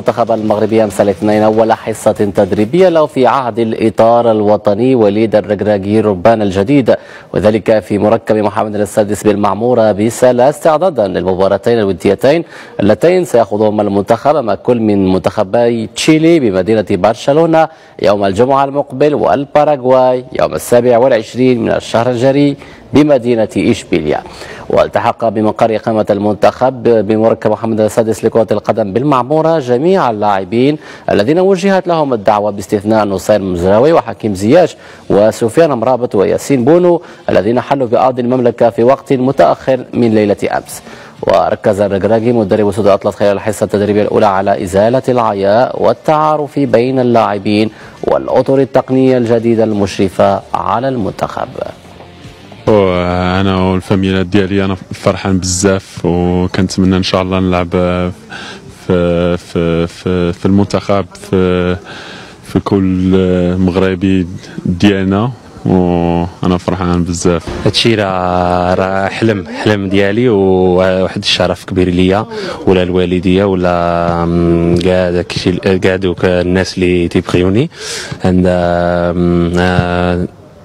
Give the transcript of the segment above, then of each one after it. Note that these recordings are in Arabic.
المنتخب المغربي أمس الاثنين أول حصة تدريبية له في عهد الإطار الوطني وليد الركراكي ربان الجديد وذلك في مركب محمد السادس بالمعمورة بسلا استعدادا للمباراتين الوديتين اللتين سيخوضهما المنتخب مع كل من منتخبي تشيلي بمدينة برشلونة يوم الجمعة المقبل والباراغواي يوم السابع والعشرين من الشهر الجاري. بمدينة إشبيليا. والتحق بمقر إقامة المنتخب بمركب محمد السادس لكرة القدم بالمعمورة جميع اللاعبين الذين وجهت لهم الدعوة باستثناء نصير مزراوي وحكيم زياش وسفيان مرابط وياسين بونو الذين حلوا في أرض المملكة في وقت متأخر من ليلة أمس. وركز الرجراجي مدرب سود أطلس خلال الحصة التدريبية الأولى على إزالة العياء والتعارف بين اللاعبين والأطر التقنية الجديدة المشرفة على المنتخب. أنا والفاميلا ديالي أنا فرحان بزاف وكنتمنى إن شاء الله نلعب في في في, في المنتخب في في كل مغربي ديالنا وأنا فرحان بزاف. هادشي راه راه حلم حلم ديالي وواحد الشرف كبير ليا ولا الوالدية ولا كاع داكشي كاع دوك الناس اللي تيبغيوني.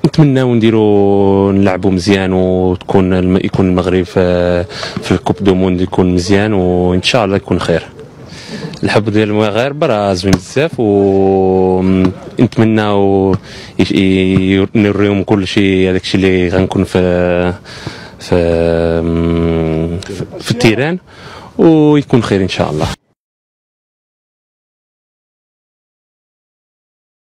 نتمناو نديرو نلعبوا مزيان وتكون يكون المغرب في ال coupe du monde يكون مزيان وان شاء الله يكون خير. الحب ديال المغاربه راه زوين بزاف و نتمناو نوريهم كل شيء هذاك الشيء اللي غنكون في في في التيران ويكون خير ان شاء الله